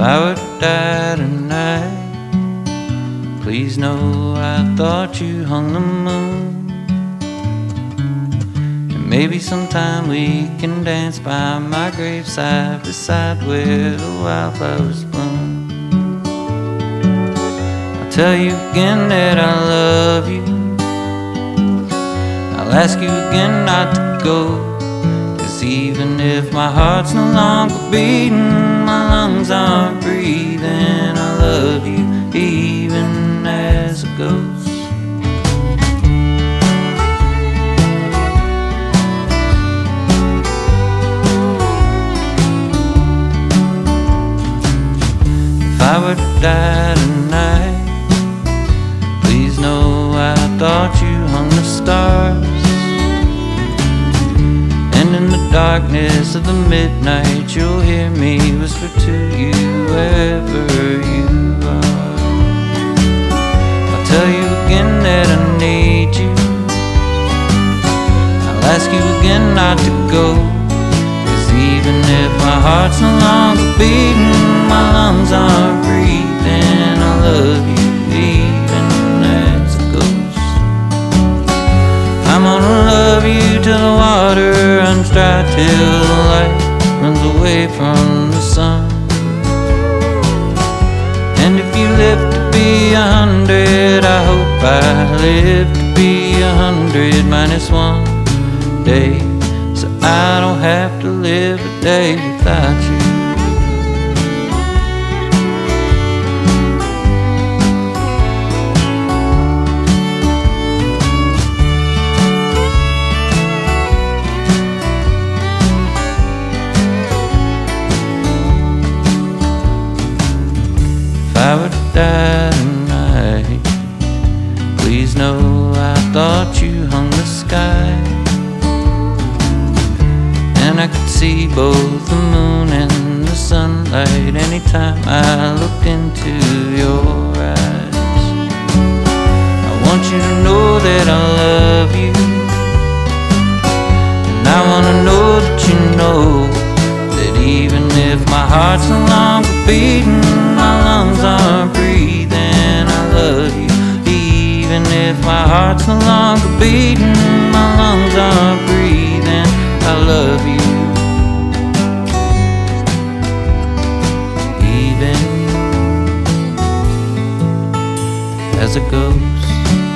I were to die tonight, please know I thought you hung the moon. And maybe sometime we can dance by my graveside beside where the wildflowers bloom. I'll tell you again that I love you. I'll ask you again not to go. Even if my heart's no longer beating, my lungs aren't breathing, I love you even as a ghost. If I were to die tonight, darkness of the midnight, you'll hear me whisper to you wherever you are. I'll tell you again that I need you. I'll ask you again not to go. Cause even if my heart's no longer beating, my lungs aren't breathing, I love you even as a ghost. I'm gonna love you till the water runs dry, till the light runs away from the sun. And if you live to be a hundred, I hope I live to be a hundred minus one day. So I don't have to live a day without you. Please know I thought you hung the sky. And I could see both the moon and the sunlight anytime I looked into your eyes. I want you to know that I love you. And I wanna know that you know that even if my heart's no longer beating, my lungs aren't my heart's no longer beating, my lungs aren't breathing, I love you. Even as a ghost.